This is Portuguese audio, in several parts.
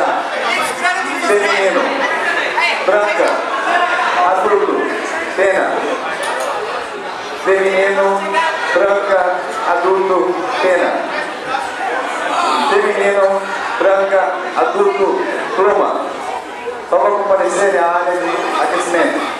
faixa feminino, branca, adulto, pena. Feminino, branca, adulto, pena. Feminino, branca, adulto, pluma. Só para comparecer à área de aquecimento.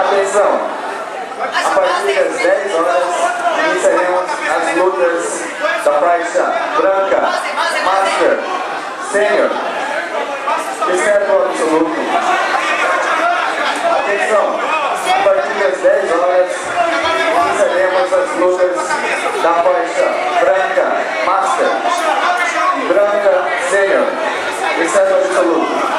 Atenção! A partir das 10 horas iniciaremos as lutas da faixa branca, master, sênior, exceto absoluto. Atenção! A partir das 10 horas iniciaremos as lutas da faixa branca, master, branca, sênior, exceto absoluto.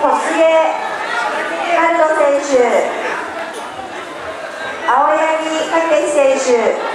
小菅関東選手青柳武選手。